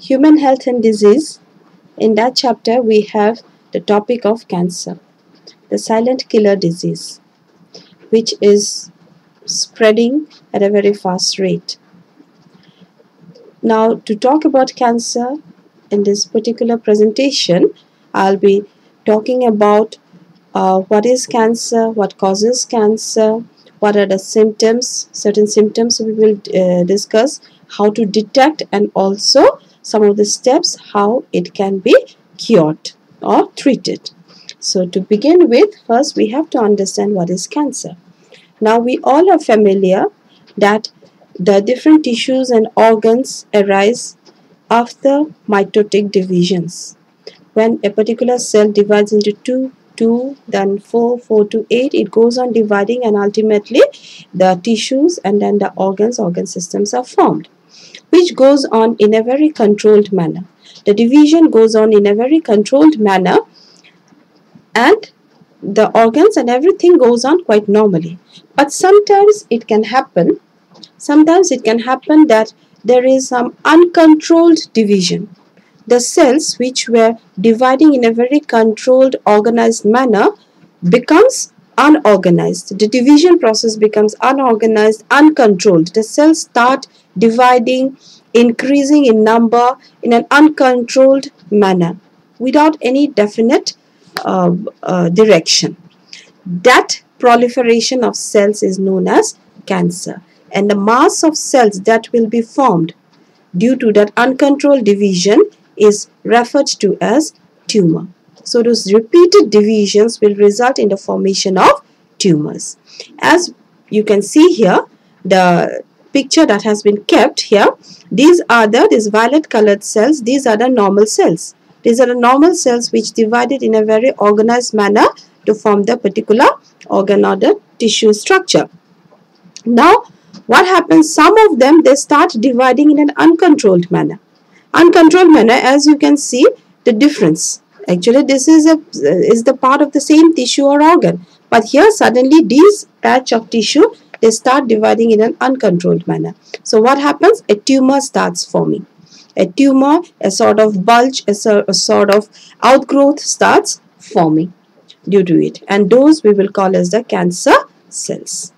human health and disease. In that chapter, we have the topic of cancer, the silent killer disease, which is spreading at a very fast rate. Now, to talk about cancer in this particular presentation, I'll be talking about uh, what is cancer, what causes cancer, what are the symptoms, certain symptoms we will uh, discuss, how to detect and also some of the steps how it can be cured or treated. So to begin with, first we have to understand what is cancer. Now we all are familiar that the different tissues and organs arise after mitotic divisions. When a particular cell divides into two 2 then 4 4 to 8 it goes on dividing and ultimately the tissues and then the organs organ systems are formed which goes on in a very controlled manner. The division goes on in a very controlled manner and the organs and everything goes on quite normally. But sometimes it can happen sometimes it can happen that there is some uncontrolled division. The cells which were dividing in a very controlled organized manner becomes unorganized. The division process becomes unorganized uncontrolled. The cells start dividing increasing in number in an uncontrolled manner without any definite uh, uh, direction that proliferation of cells is known as cancer and the mass of cells that will be formed due to that uncontrolled division is referred to as tumor. So those repeated divisions will result in the formation of tumors. As you can see here, the picture that has been kept here, these are the these violet colored cells, these are the normal cells. These are the normal cells which divided in a very organized manner to form the particular organ or the tissue structure. Now, what happens? Some of them, they start dividing in an uncontrolled manner uncontrolled manner as you can see the difference actually this is a is the part of the same tissue or organ but here suddenly these patch of tissue they start dividing in an uncontrolled manner. So what happens? A tumor starts forming. A tumor a sort of bulge a, a sort of outgrowth starts forming due to it. And those we will call as the cancer cells.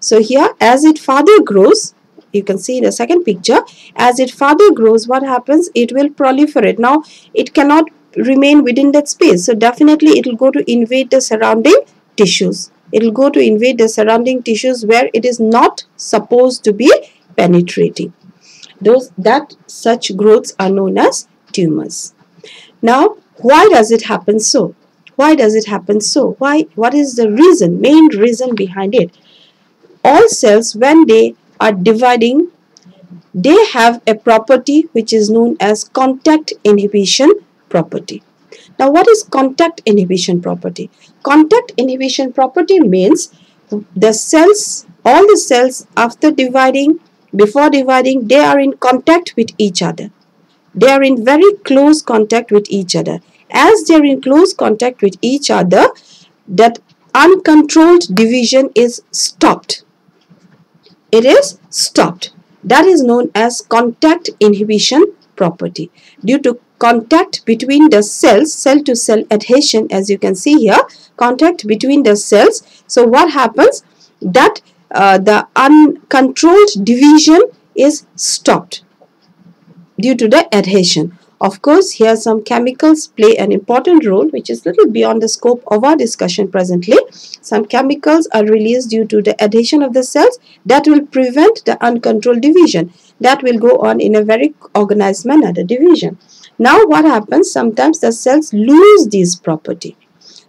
So here as it further grows you can see in the second picture as it further grows what happens? It will proliferate. Now it cannot remain within that space. So definitely it will go to invade the surrounding tissues it will go to invade the surrounding tissues where it is not supposed to be penetrating. Those that such growths are known as tumors. Now why does it happen so? Why does it happen so? Why what is the reason main reason behind it? All cells when they are dividing, they have a property which is known as contact inhibition property. Now what is contact inhibition property? Contact inhibition property means the cells, all the cells after dividing, before dividing, they are in contact with each other. They are in very close contact with each other. As they are in close contact with each other, that uncontrolled division is stopped it is stopped. That is known as contact inhibition property. Due to contact between the cells, cell to cell adhesion as you can see here, contact between the cells. So what happens? That uh, the uncontrolled division is stopped due to the adhesion. Of course, here some chemicals play an important role which is little beyond the scope of our discussion presently. Some chemicals are released due to the adhesion of the cells that will prevent the uncontrolled division. That will go on in a very organized manner, the division. Now what happens? Sometimes the cells lose this property.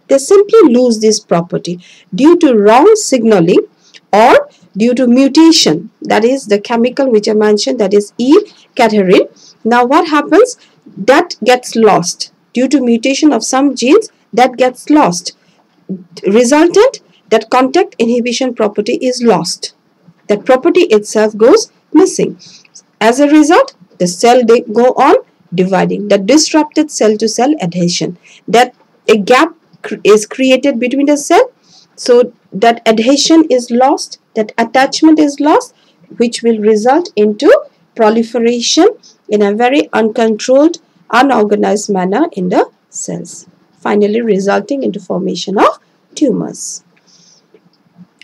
They simply lose this property due to wrong signaling or due to mutation. That is the chemical which I mentioned that is E-cadherin. Now what happens? that gets lost due to mutation of some genes that gets lost resultant that contact inhibition property is lost that property itself goes missing as a result the cell they go on dividing the disrupted cell to cell adhesion that a gap is created between the cell so that adhesion is lost that attachment is lost which will result into proliferation in a very uncontrolled, unorganized manner in the cells, finally resulting into formation of tumors.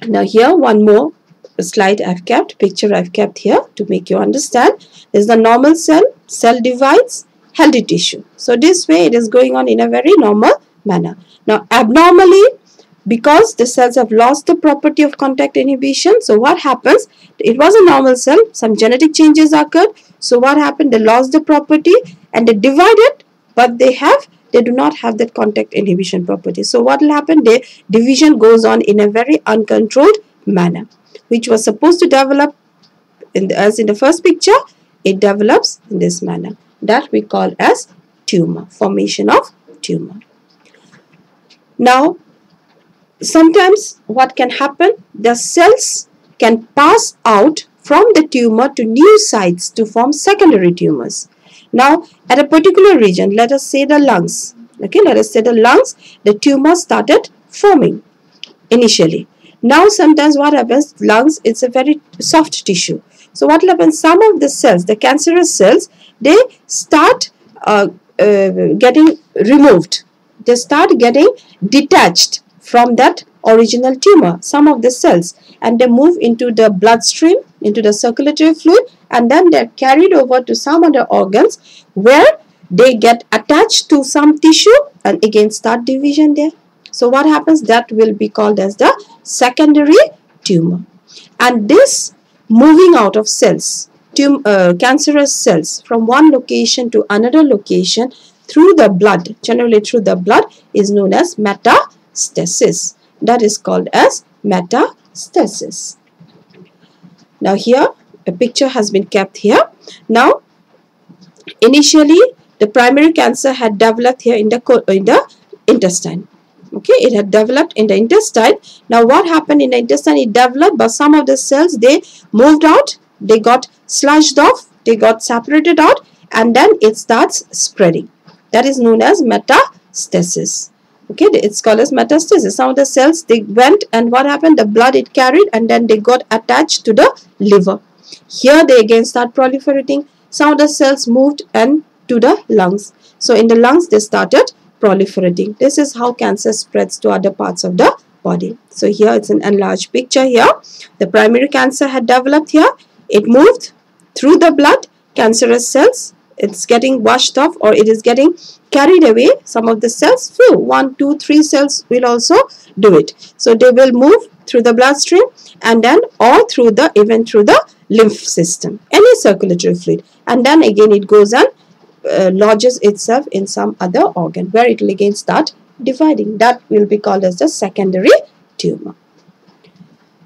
Now here one more slide I've kept, picture I've kept here to make you understand. This is the normal cell, cell divides, healthy tissue. So this way it is going on in a very normal manner. Now abnormally because the cells have lost the property of contact inhibition. So what happens? It was a normal cell, some genetic changes occurred. So what happened? They lost the property and they divided but they have they do not have that contact inhibition property. So what will happen? The division goes on in a very uncontrolled manner which was supposed to develop in the, as in the first picture it develops in this manner that we call as tumor formation of tumor. Now sometimes what can happen the cells can pass out from the tumor to new sites to form secondary tumors. Now at a particular region let us say the lungs okay let us say the lungs the tumor started forming initially. Now sometimes what happens, lungs, it's a very soft tissue. So what will happen? some of the cells, the cancerous cells, they start uh, uh, getting removed. They start getting detached from that original tumor, some of the cells. And they move into the bloodstream, into the circulatory fluid. And then they're carried over to some other organs where they get attached to some tissue and again start division there. So what happens? That will be called as the secondary tumor. And this moving out of cells, tum uh, cancerous cells from one location to another location through the blood, generally through the blood is known as metastasis. That is called as metastasis. Now here a picture has been kept here. Now initially the primary cancer had developed here in the, in the intestine okay it had developed in the intestine. Now what happened in the intestine? It developed but some of the cells they moved out they got slushed off they got separated out and then it starts spreading. That is known as metastasis. Okay it's called as metastasis. Some of the cells they went and what happened? The blood it carried and then they got attached to the liver. Here they again start proliferating. Some of the cells moved and to the lungs. So in the lungs they started proliferating. This is how cancer spreads to other parts of the body. So here it's an enlarged picture here. The primary cancer had developed here. It moved through the blood, cancerous cells. It's getting washed off or it is getting carried away. Some of the cells, few, one, two, three cells will also do it. So they will move through the bloodstream and then or through the even through the lymph system, any circulatory fluid. And then again it goes and uh, lodges itself in some other organ where it will again start dividing. That will be called as the secondary tumor.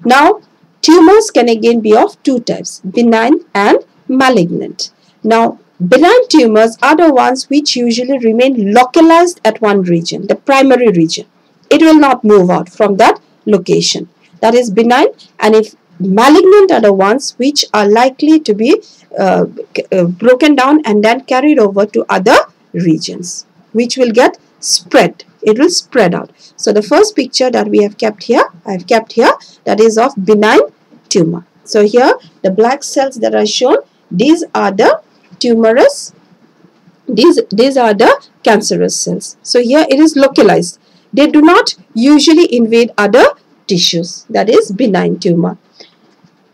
Now, tumors can again be of two types, benign and malignant. Now, benign tumors are the ones which usually remain localized at one region, the primary region. It will not move out from that location. That is benign and if malignant are the ones which are likely to be uh, uh, broken down and then carried over to other regions which will get spread. It will spread out. So the first picture that we have kept here i have kept here that is of benign tumor. So here the black cells that are shown these are the tumorous these these are the cancerous cells. So here it is localized. They do not usually invade other tissues that is benign tumor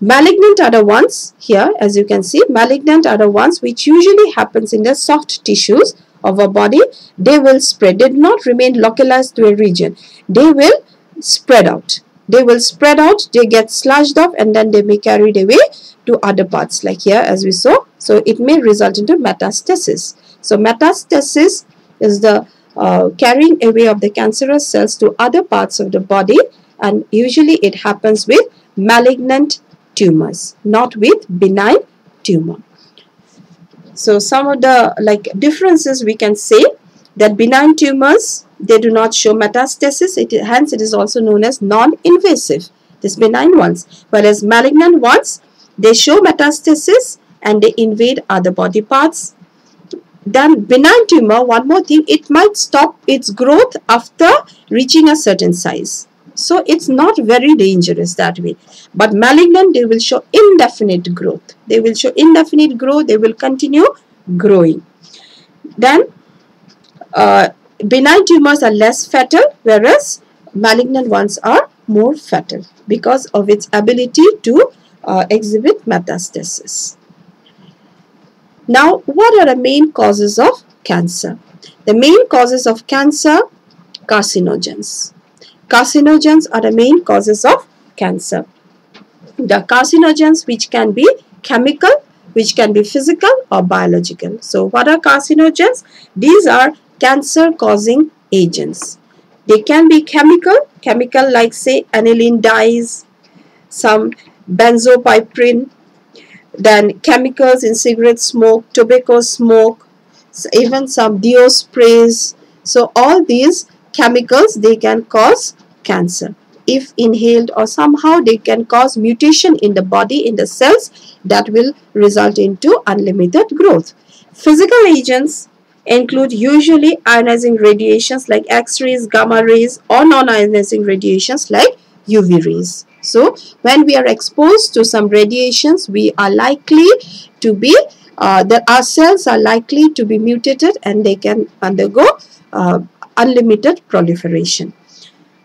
Malignant are the ones here as you can see malignant are the ones which usually happens in the soft tissues of a body. They will spread. They do not remain localized to a region. They will spread out. They will spread out. They get slashed off and then they may carried away to other parts like here as we saw. So it may result into metastasis. So metastasis is the uh, carrying away of the cancerous cells to other parts of the body and usually it happens with malignant tumors, not with benign tumor. So some of the like differences we can say that benign tumors, they do not show metastasis, it, hence it is also known as non-invasive, these benign ones. Whereas malignant ones, they show metastasis and they invade other body parts. Then benign tumor, one more thing, it might stop its growth after reaching a certain size. So it's not very dangerous that way. But malignant, they will show indefinite growth. They will show indefinite growth. They will continue growing. Then uh, benign tumors are less fatal whereas malignant ones are more fatal because of its ability to uh, exhibit metastasis. Now, what are the main causes of cancer? The main causes of cancer, carcinogens. Carcinogens are the main causes of cancer. The carcinogens which can be chemical, which can be physical or biological. So, what are carcinogens? These are cancer causing agents. They can be chemical, chemical like say aniline dyes, some benzopyrene, then chemicals in cigarette smoke, tobacco smoke, even some deo sprays. So all these chemicals, they can cause cancer. If inhaled or somehow they can cause mutation in the body, in the cells that will result into unlimited growth. Physical agents include usually ionizing radiations like X-rays, gamma rays or non-ionizing radiations like UV rays. So when we are exposed to some radiations, we are likely to be, uh, that our cells are likely to be mutated and they can undergo uh, unlimited proliferation.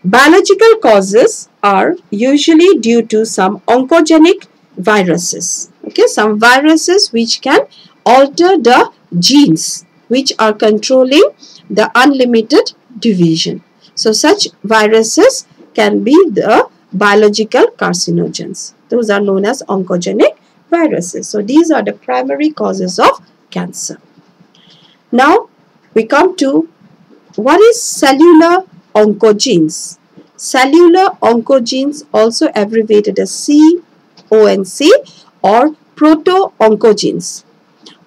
Biological causes are usually due to some oncogenic viruses. Okay, some viruses which can alter the genes which are controlling the unlimited division. So such viruses can be the biological carcinogens. Those are known as oncogenic viruses. So these are the primary causes of cancer. Now we come to what is cellular oncogenes. Cellular oncogenes also abbreviated as c-onc or proto-oncogenes.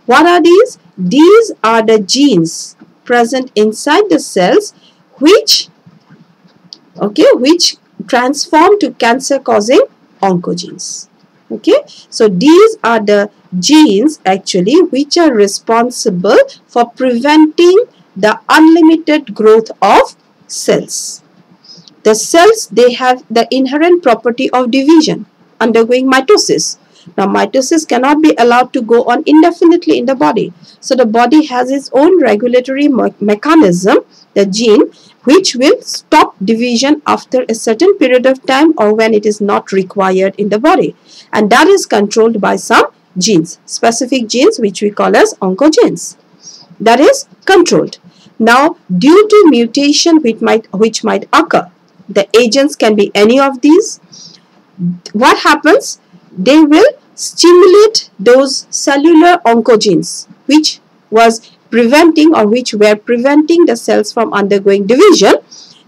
What are these? These are the genes present inside the cells which okay which transform to cancer causing oncogenes okay so these are the genes actually which are responsible for preventing the unlimited growth of cells the cells they have the inherent property of division undergoing mitosis now, mitosis cannot be allowed to go on indefinitely in the body. So, the body has its own regulatory me mechanism, the gene, which will stop division after a certain period of time or when it is not required in the body. And that is controlled by some genes, specific genes which we call as oncogenes. That is controlled. Now, due to mutation which might, which might occur, the agents can be any of these. What happens? they will stimulate those cellular oncogenes which was preventing or which were preventing the cells from undergoing division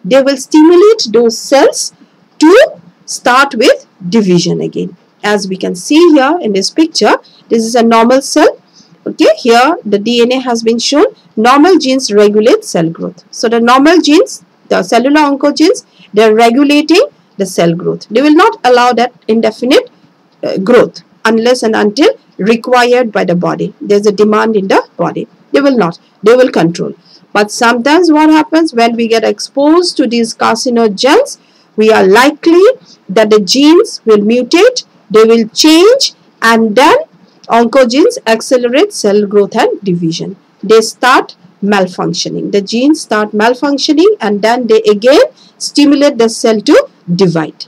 they will stimulate those cells to start with division again as we can see here in this picture this is a normal cell okay here the DNA has been shown normal genes regulate cell growth so the normal genes the cellular oncogenes they are regulating the cell growth they will not allow that indefinite uh, growth unless and until required by the body. There's a demand in the body. They will not. They will control. But sometimes what happens when we get exposed to these carcinogens, we are likely that the genes will mutate, they will change and then oncogenes accelerate cell growth and division. They start malfunctioning. The genes start malfunctioning and then they again stimulate the cell to divide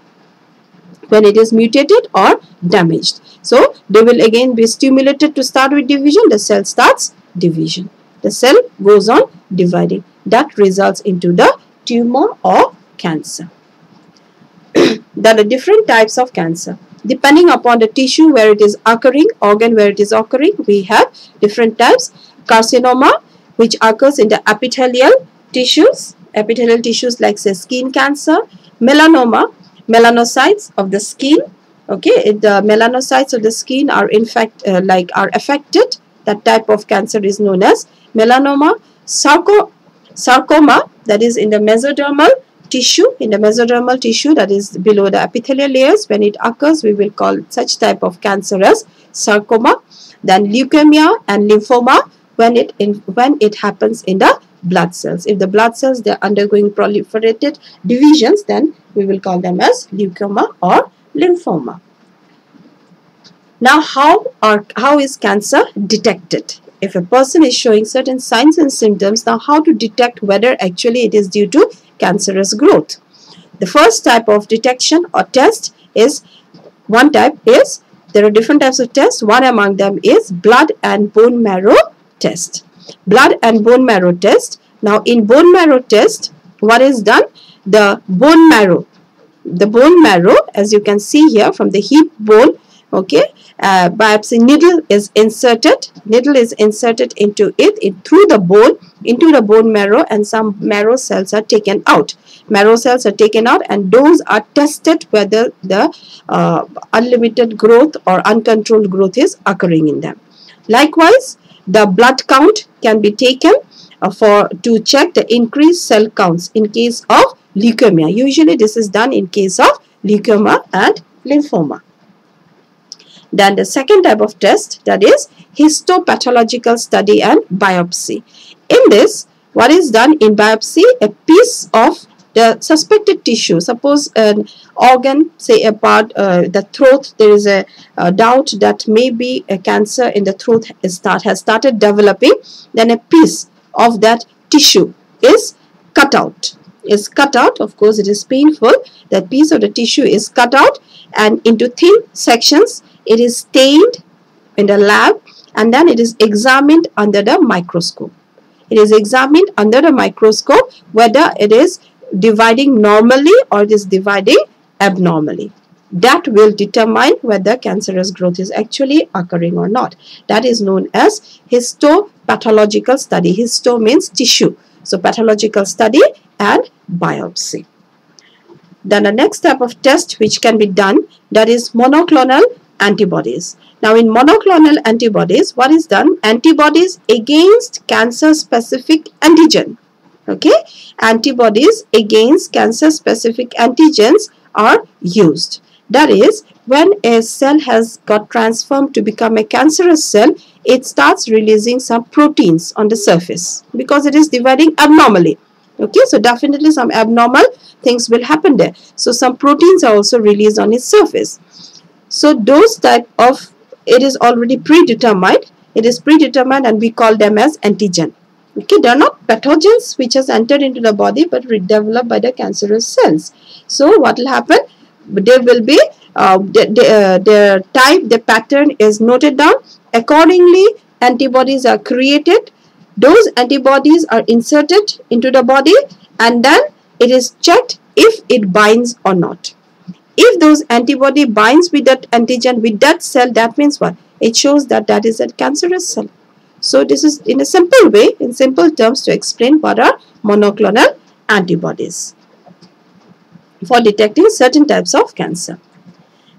when it is mutated or damaged. So they will again be stimulated to start with division. The cell starts division. The cell goes on dividing. That results into the tumor or cancer. there are different types of cancer. Depending upon the tissue where it is occurring, organ where it is occurring, we have different types. Carcinoma, which occurs in the epithelial tissues, epithelial tissues like say skin cancer. Melanoma, melanocytes of the skin okay the melanocytes of the skin are in fact uh, like are affected that type of cancer is known as melanoma sarco sarcoma that is in the mesodermal tissue in the mesodermal tissue that is below the epithelial layers when it occurs we will call such type of cancer as sarcoma then leukemia and lymphoma when it in when it happens in the blood cells. If the blood cells they are undergoing proliferated divisions then we will call them as leukemia or lymphoma. Now how are how is cancer detected? If a person is showing certain signs and symptoms, now how to detect whether actually it is due to cancerous growth? The first type of detection or test is one type is there are different types of tests. One among them is blood and bone marrow test. Blood and bone marrow test. Now in bone marrow test, what is done? The bone marrow, the bone marrow as you can see here from the hip bone, okay, uh, biopsy needle is inserted. Needle is inserted into it, it through the bone into the bone marrow and some marrow cells are taken out. Marrow cells are taken out and those are tested whether the uh, unlimited growth or uncontrolled growth is occurring in them. Likewise the blood count can be taken uh, for to check the increased cell counts in case of leukemia. Usually this is done in case of leukemia and lymphoma then the second type of test that is histopathological study and biopsy. In this, what is done in biopsy? A piece of the suspected tissue, suppose an organ, say a part, uh, the throat, there is a, a, doubt that maybe a cancer in the throat start, has started developing, then a piece of that tissue is cut out is cut out of course it is painful that piece of the tissue is cut out and into thin sections it is stained in the lab and then it is examined under the microscope. It is examined under the microscope whether it is dividing normally or it is dividing abnormally. That will determine whether cancerous growth is actually occurring or not. That is known as histopathological study. Histo means tissue. So pathological study and biopsy. Then the next type of test which can be done that is monoclonal antibodies. Now in monoclonal antibodies, what is done? Antibodies against cancer specific antigen. Okay, antibodies against cancer specific antigens are used. That is, when a cell has got transformed to become a cancerous cell, it starts releasing some proteins on the surface because it is dividing abnormally. Okay, so definitely some abnormal things will happen there. So some proteins are also released on its surface. So those type of, it is already predetermined. It is predetermined and we call them as antigen. Okay, they are not pathogens which has entered into the body but developed by the cancerous cells. So what will happen? There will be, uh, the, the, uh, the type, the pattern is noted down. Accordingly, antibodies are created. Those antibodies are inserted into the body and then it is checked if it binds or not. If those antibody binds with that antigen with that cell, that means what? It shows that that is a cancerous cell. So this is in a simple way, in simple terms to explain what are monoclonal antibodies for detecting certain types of cancer.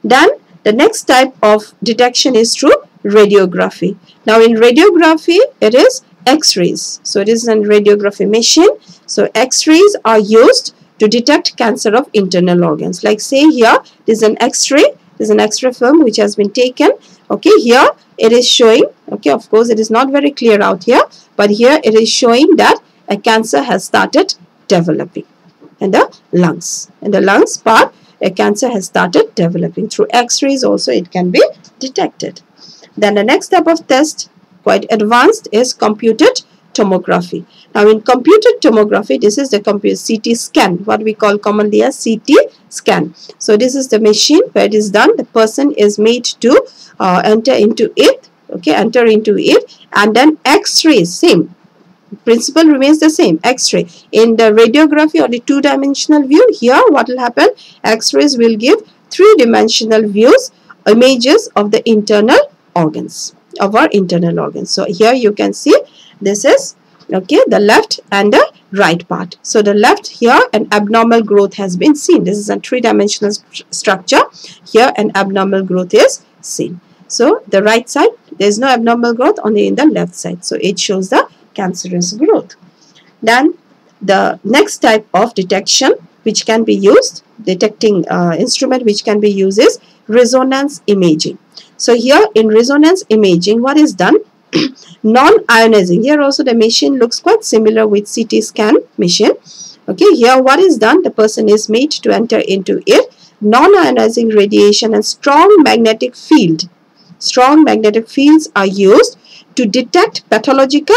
Then the next type of detection is through radiography. Now in radiography, it is X-rays. So it is a radiography machine. So X-rays are used to detect cancer of internal organs. Like say here, this is an x-ray, this is an x-ray film which has been taken. Okay, here it is showing, okay, of course it is not very clear out here, but here it is showing that a cancer has started developing in the lungs. In the lungs part, a cancer has started developing. Through x-rays also it can be detected. Then the next type of test, quite advanced, is computed tomography. Now in computed tomography, this is the computer CT scan, what we call commonly as CT scan. So this is the machine where it is done. The person is made to uh, enter into it, okay, enter into it and then X-ray, same. Principle remains the same, x-ray. In the radiography or the two-dimensional view, here what will happen? X-rays will give three-dimensional views, images of the internal organs, of our internal organs. So here you can see this is okay the left and the right part. So the left here an abnormal growth has been seen. This is a three-dimensional st structure. Here an abnormal growth is seen. So the right side there is no abnormal growth only in the left side. So it shows the cancerous growth. Then the next type of detection which can be used detecting uh, instrument which can be used is resonance imaging. So here in resonance imaging what is done non-ionizing. Here also the machine looks quite similar with CT scan machine. Okay here what is done the person is made to enter into it non-ionizing radiation and strong magnetic field. Strong magnetic fields are used to detect pathological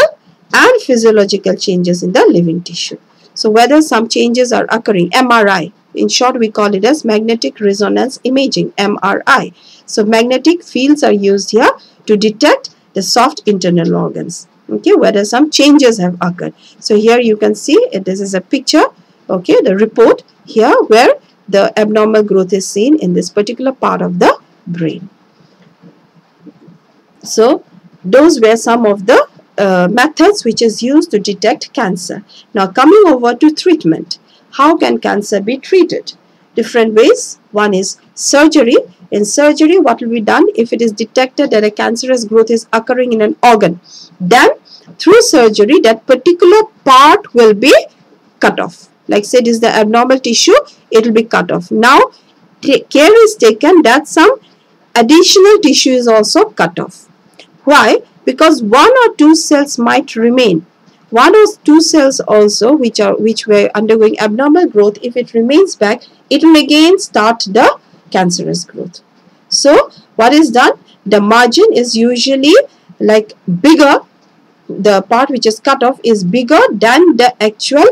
and physiological changes in the living tissue. So whether some changes are occurring MRI in short we call it as magnetic resonance imaging MRI so magnetic fields are used here to detect the soft internal organs. Okay whether some changes have occurred. So here you can see it, this is a picture okay the report here where the abnormal growth is seen in this particular part of the brain. So those were some of the uh, methods which is used to detect cancer. Now coming over to treatment. How can cancer be treated? Different ways. One is surgery in surgery, what will be done if it is detected that a cancerous growth is occurring in an organ? Then, through surgery, that particular part will be cut off. Like say it is the abnormal tissue, it will be cut off. Now, care is taken that some additional tissue is also cut off. Why? Because one or two cells might remain. One or two cells also which are which were undergoing abnormal growth, if it remains back, it will again start the cancerous growth. So what is done? The margin is usually like bigger. The part which is cut off is bigger than the actual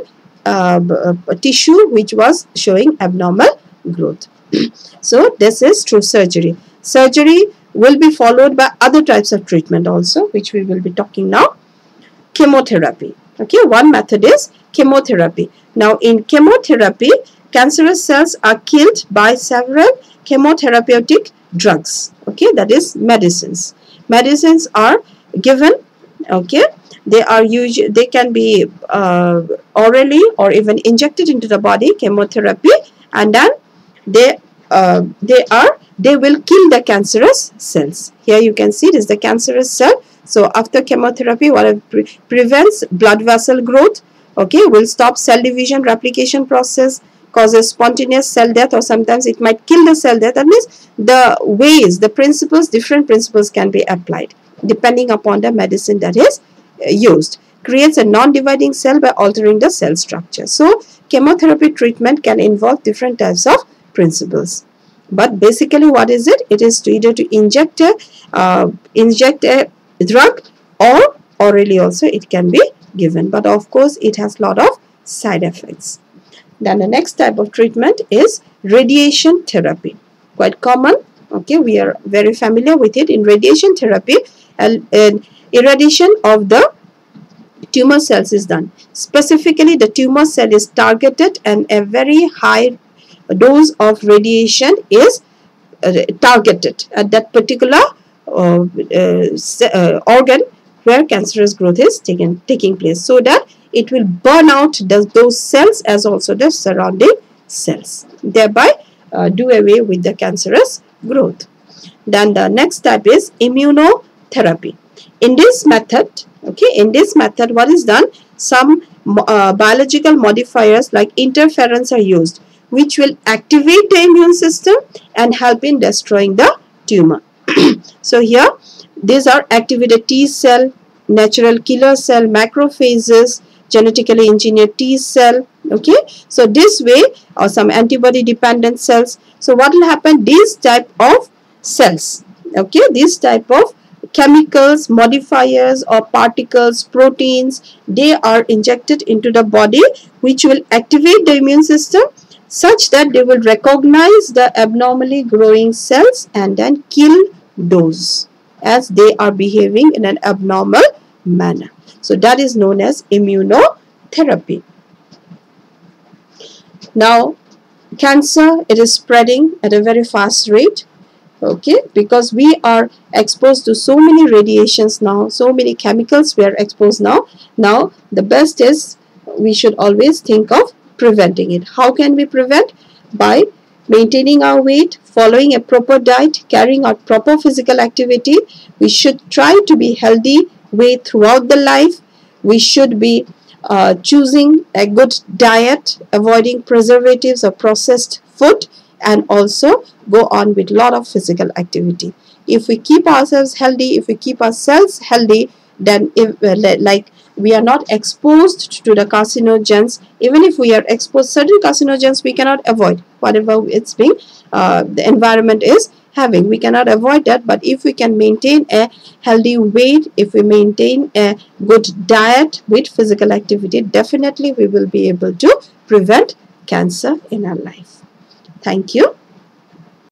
uh, uh, tissue which was showing abnormal growth. so this is through surgery. Surgery will be followed by other types of treatment also which we will be talking now. Chemotherapy. Okay, one method is chemotherapy. Now in chemotherapy, cancerous cells are killed by several chemotherapeutic drugs. Okay that is medicines. Medicines are given okay? They are usually they can be uh, orally or even injected into the body chemotherapy and then they uh, they are they will kill the cancerous cells. Here you can see this is the cancerous cell. So after chemotherapy what pre prevents blood vessel growth okay? Will stop cell division replication process causes spontaneous cell death or sometimes it might kill the cell death. That means the ways, the principles, different principles can be applied depending upon the medicine that is uh, used. Creates a non-dividing cell by altering the cell structure. So, chemotherapy treatment can involve different types of principles. But basically what is it? It is to either to inject a, uh, inject a drug or orally also it can be given. But of course, it has lot of side effects. Then the next type of treatment is radiation therapy. Quite common. Okay, we are very familiar with it. In radiation therapy, an, an irradiation of the tumor cells is done. Specifically, the tumor cell is targeted and a very high dose of radiation is uh, targeted at that particular uh, uh, uh organ where cancerous growth is taken, taking place so that it will burn out the, those cells as also the surrounding cells thereby uh, do away with the cancerous growth. Then the next step is immunotherapy. In this method okay in this method what is done? Some uh, biological modifiers like interferons are used which will activate the immune system and help in destroying the tumor. So here these are activated T cell natural killer cell macrophages genetically engineered T cell okay? So this way or some antibody dependent cells. So what will happen? These type of cells okay? This type of chemicals modifiers or particles proteins they are injected into the body which will activate the immune system such that they will recognize the abnormally growing cells and then kill those as they are behaving in an abnormal manner so that is known as immunotherapy. Now, cancer, it is spreading at a very fast rate. Okay, because we are exposed to so many radiations now, so many chemicals we are exposed now. Now, the best is we should always think of preventing it. How can we prevent? By maintaining our weight, following a proper diet, carrying out proper physical activity. We should try to be healthy way throughout the life. We should be uh, choosing a good diet, avoiding preservatives or processed food and also go on with lot of physical activity. if we keep ourselves healthy if we keep our cells healthy then if uh, like we are not exposed to the carcinogens even if we are exposed certain carcinogens we cannot avoid whatever it's being uh, the environment is having. We cannot avoid that but if we can maintain a healthy weight if we maintain a good diet with physical activity definitely we will be able to prevent cancer in our life. Thank you